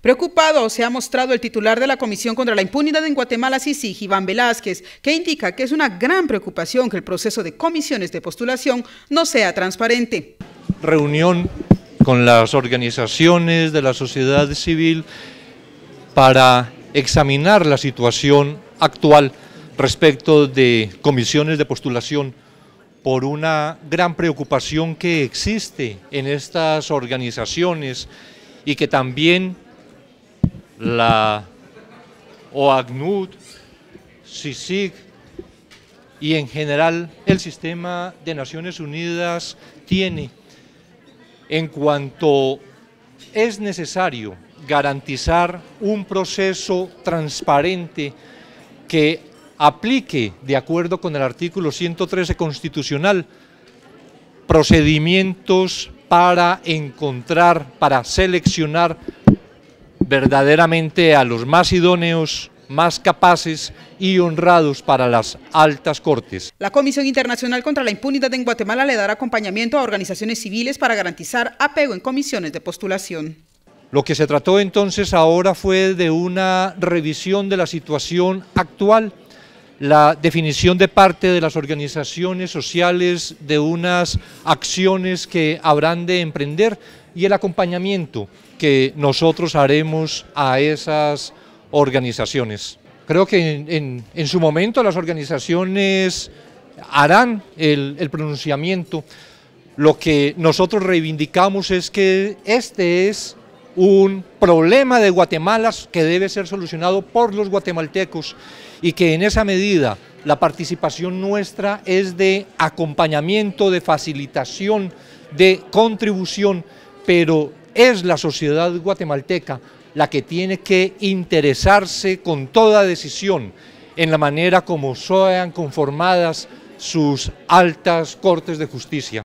Preocupado se ha mostrado el titular de la Comisión contra la Impunidad en Guatemala, CICIG, Iván Velázquez, que indica que es una gran preocupación que el proceso de comisiones de postulación no sea transparente. Reunión con las organizaciones de la sociedad civil para examinar la situación actual respecto de comisiones de postulación por una gran preocupación que existe en estas organizaciones y que también la OACNUD, CICIG y en general el sistema de Naciones Unidas tiene. En cuanto es necesario garantizar un proceso transparente que aplique, de acuerdo con el artículo 113 constitucional, procedimientos para encontrar, para seleccionar verdaderamente a los más idóneos, más capaces y honrados para las altas cortes. La Comisión Internacional contra la Impunidad en Guatemala le dará acompañamiento a organizaciones civiles para garantizar apego en comisiones de postulación. Lo que se trató entonces ahora fue de una revisión de la situación actual, la definición de parte de las organizaciones sociales de unas acciones que habrán de emprender y el acompañamiento que nosotros haremos a esas organizaciones. Creo que en, su momento las organizaciones harán el, el pronunciamiento. Lo que nosotros reivindicamos es que este es un problema de Guatemala que debe ser solucionado por los guatemaltecos y que en esa medida la participación nuestra es de acompañamiento, de facilitación, de contribución, pero es la sociedad guatemalteca la que tiene que interesarse con toda decisión en la manera como sean conformadas sus altas cortes de justicia.